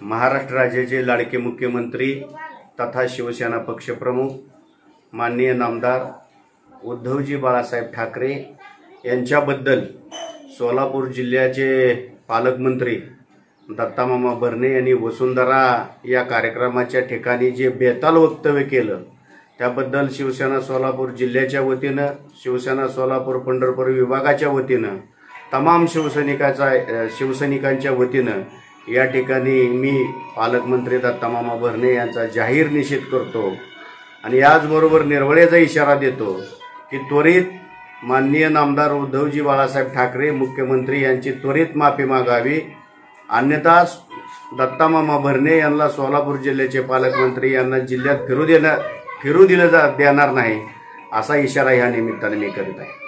महाराष्ट्र राज्याचे लाडके मुख्यमंत्री तथा शिवसेना पक्षप्रमुख माननीय नामदार उद्धवजी बाळासाहेब ठाकरे यांच्याबद्दल सोलापूर जिल्ह्याचे पालकमंत्री दत्तामामा भरणे यांनी वसुंधरा या कार्यक्रमाच्या ठिकाणी जे बेताल वक्तव्य केलं त्याबद्दल शिवसेना सोलापूर जिल्ह्याच्या वतीनं शिवसेना सोलापूर पंढरपूर विभागाच्या वतीनं तमाम शिवसैनिकाचा शिवसैनिकांच्या वतीनं या ठिकाणी मी पालकमंत्री दत्तामामा भरणे यांचा जाहीर निषेध करतो आणि याचबरोबर निर्वळेचा इशारा देतो की त्वरित माननीय नामदार उद्धवजी बाळासाहेब ठाकरे मुख्यमंत्री यांची त्वरित माफी मागावी. अन्यथा दत्तामामा भरणे यांना सोलापूर जिल्ह्याचे पालकमंत्री यांना जिल्ह्यात फिरू देणार फिरू दिलं जा देणार नाही असा इशारा ह्या निमित्ताने मी करीत आहे.